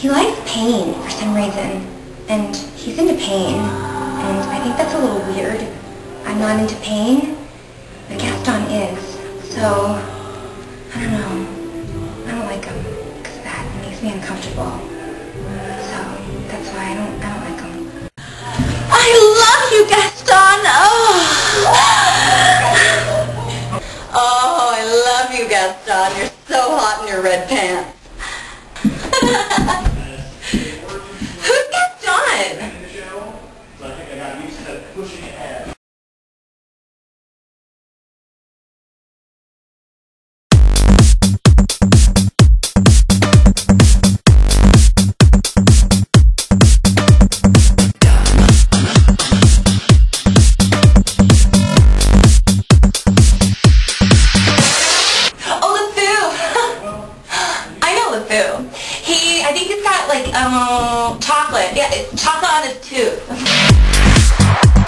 he likes pain for some reason, and he's into pain, and I think that's a little weird. I'm not into pain, but Gaston is, so I don't know. I don't like him because that. Makes me uncomfortable. So that's why I don't I don't like him. I love you, Gaston! Oh! oh, I love you, Gaston. You're so hot in your red pants. Who's Gaston? Oh, LeFou! I know LeFou. He, I think he's got like, um, chocolate. Yeah, it's chocolate on his tooth. Thank you.